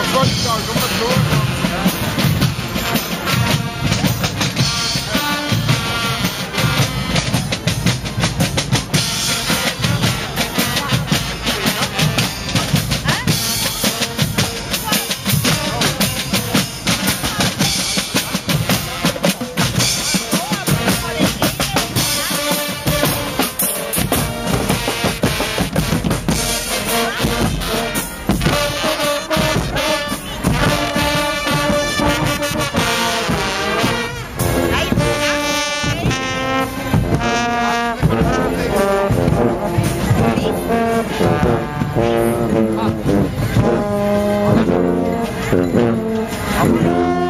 Da, komm mal zurück. Amén.